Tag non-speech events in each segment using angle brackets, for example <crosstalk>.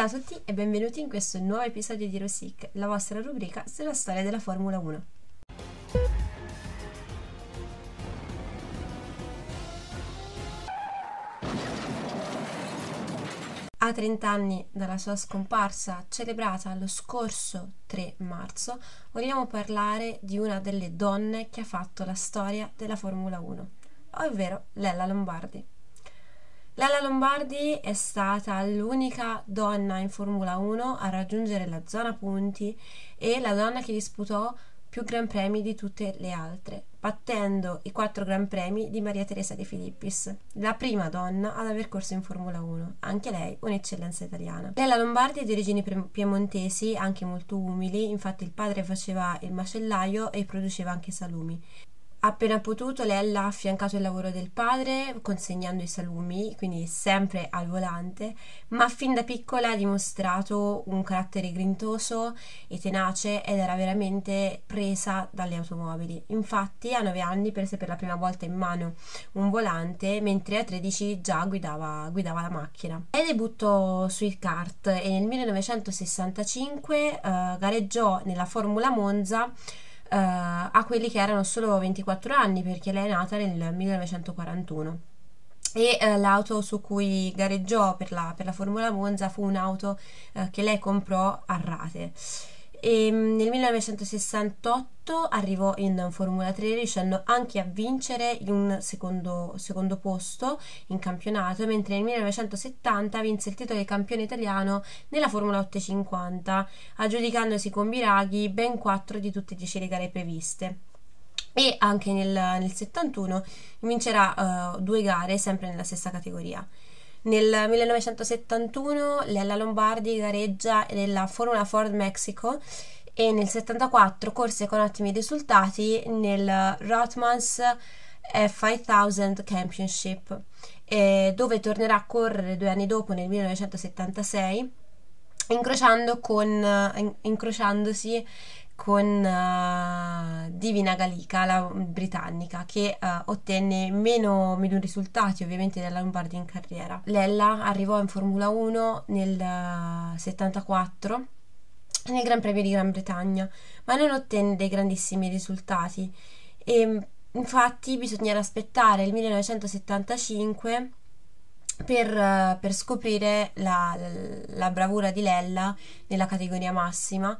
Ciao a tutti e benvenuti in questo nuovo episodio di Rosic, la vostra rubrica sulla storia della Formula 1. A 30 anni dalla sua scomparsa, celebrata lo scorso 3 marzo, vogliamo parlare di una delle donne che ha fatto la storia della Formula 1, ovvero Lella Lombardi. Lalla Lombardi è stata l'unica donna in Formula 1 a raggiungere la zona punti e la donna che disputò più Gran Premi di tutte le altre, battendo i quattro Gran Premi di Maria Teresa De Filippis, la prima donna ad aver corso in Formula 1, anche lei un'eccellenza italiana. Lella Lombardi è di origini piemontesi, anche molto umili, infatti il padre faceva il macellaio e produceva anche salumi. Appena potuto, Lella ha affiancato il lavoro del padre consegnando i salumi, quindi sempre al volante, ma fin da piccola ha dimostrato un carattere grintoso e tenace ed era veramente presa dalle automobili. Infatti, a 9 anni prese per la prima volta in mano un volante, mentre a 13 già guidava, guidava la macchina. Lei debuttò sui kart e nel 1965 eh, gareggiò nella Formula Monza uh, a quelli che erano solo 24 anni perché lei è nata nel 1941 e uh, l'auto su cui gareggiò per la, per la Formula Monza fu un'auto uh, che lei comprò a rate e ehm, nel 1968 arrivò in Formula 3 riuscendo anche a vincere un secondo, secondo, posto in campionato mentre nel 1970 vinse il titolo di campione italiano nella Formula 850 aggiudicandosi con Biraghi ben 4 di tutte 10 le gare previste. E anche nel, nel 71 vincerà uh, due gare sempre nella stessa categoria nel 1971 Lella Lombardi gareggia nella Formula Ford Mexico e nel 74 corse con ottimi risultati nel Rothmans F5000 Championship, eh, dove tornerà a correre due anni dopo, nel 1976, incrociando con, incrociandosi con uh, Divina Gallica, la britannica, che uh, ottenne meno, meno, risultati ovviamente della Lombardia in carriera. Lella arrivò in Formula 1 nel uh, 74 nel Gran Premio di Gran Bretagna, ma non ottenne dei grandissimi risultati e infatti bisognerà aspettare il 1975 per, per scoprire la, la bravura di Lella nella categoria massima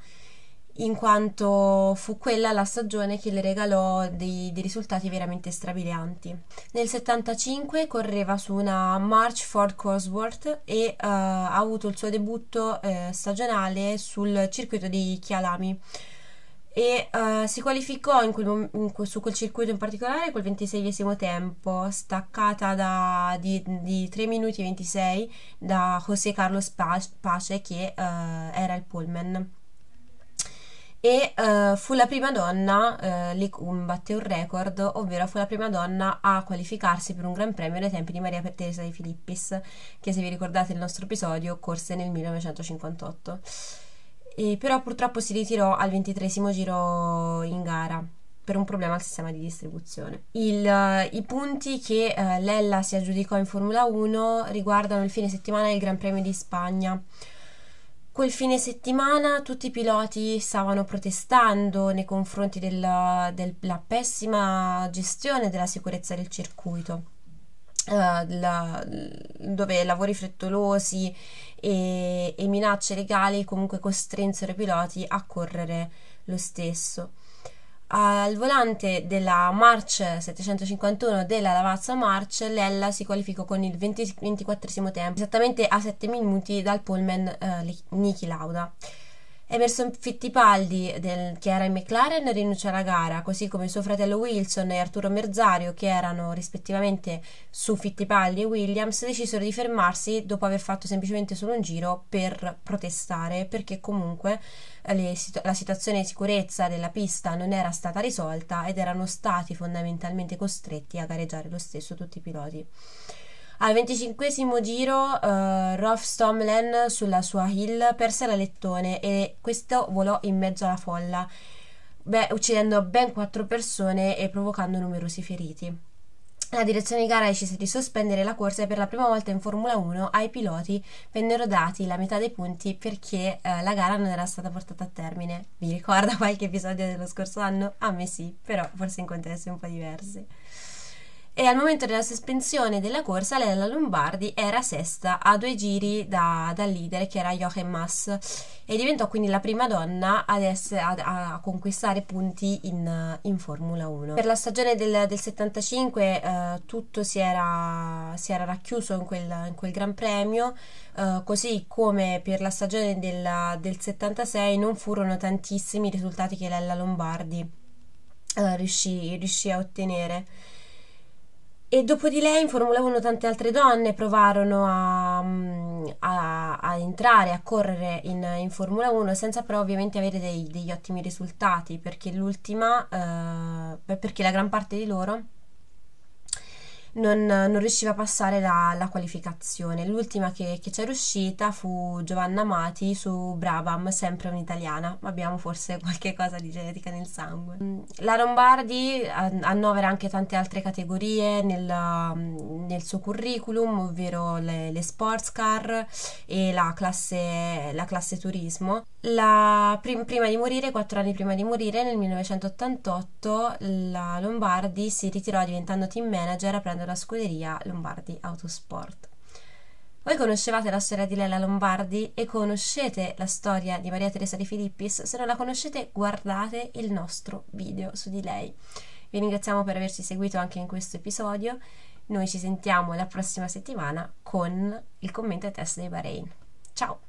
in quanto fu quella la stagione che le regalò dei, dei risultati veramente strabilianti. Nel 75 correva su una March Ford Cosworth e uh, ha avuto il suo debutto uh, stagionale sul circuito di Chialami e uh, si qualificò in quel, in, su quel circuito in particolare col 26esimo tempo, staccata da, di, di 3 minuti e 26 da José Carlos Pace che era il pullman e uh, fu la prima donna, uh, lì batté un record, ovvero fu la prima donna a qualificarsi per un Gran Premio dai tempi di Maria Teresa di Filippis, che se vi ricordate il nostro episodio corse nel 1958. E però purtroppo si ritirò al ventitresimo giro in gara per un problema al sistema di distribuzione. Il, uh, I punti che Lella si aggiudicò in Formula 1 riguardano il fine settimana del Gran Premio di Spagna. Quel fine settimana tutti i piloti stavano protestando nei confronti della, della pessima gestione della sicurezza del circuito, uh, la, dove lavori frettolosi e, e minacce legali comunque costrinsero i piloti a correre lo stesso. Al volante della March 751 della Lavazza March, Lella si qualificò con il 20, 24 tempo, esattamente a 7 minuti dal pullman eh, Niki Lauda. Emerson Fittipaldi, del, che era in McLaren, rinuncia alla gara, così come suo fratello Wilson e Arturo Merzario, che erano rispettivamente su Fittipaldi e Williams, decisero di fermarsi dopo aver fatto semplicemente solo un giro per protestare, perché comunque eh, le, la situazione di sicurezza della pista non era stata risolta ed erano stati fondamentalmente costretti a gareggiare lo stesso tutti i piloti. Al venticinquesimo giro uh, Rolf Stomlen sulla sua hill perse la lettone e questo volò in mezzo alla folla, beh, uccidendo ben quattro persone e provocando numerosi feriti. la direzione di gara decise di sospendere la corsa e per la prima volta in Formula 1 ai piloti vennero dati la metà dei punti perché eh, la gara non era stata portata a termine. Vi ricorda qualche episodio dello scorso anno? A me sì, però forse in contesti un po' diversi e al momento della sospensione della corsa Lella Lombardi era sesta a due giri da, dal leader che era Jochen Mass e diventò quindi la prima donna ad essere, a, a, conquistare punti in, in, Formula 1. Per la stagione del, del 75 eh, tutto si era, si era, racchiuso in quel, in quel Gran Premio, eh, così come per la stagione del, del 76 non furono tantissimi i risultati che Lella Lombardi eh, riuscì, riuscì a ottenere. E dopo di lei in Formula 1 tante altre donne provarono a, mm, a, a entrare, a correre in, in, Formula 1 senza però ovviamente avere dei, degli ottimi risultati perché l'ultima, eh, perché la gran parte di loro non, non riusciva a passare la, la qualificazione. L'ultima che, che c'è riuscita fu Giovanna Amati su Brabham, sempre un'italiana. Abbiamo forse <laughs> qualche cosa di genetica nel sangue. La Lombardi annovera anche tante altre categorie nel, nel suo curriculum, ovvero le, le sports car e la classe, la classe turismo. La, prim, prima di morire, quattro anni prima di morire, nel 1988, la Lombardi si ritirò diventando team manager aprendo la scuderia Lombardi Autosport. Voi conoscevate la storia di Lella Lombardi e conoscete la storia di Maria Teresa di Filippis? Se non la conoscete, guardate il nostro video su di lei. Vi ringraziamo per averci seguito anche in questo episodio. Noi ci sentiamo la prossima settimana con il commento e test dei Bahrain. Ciao!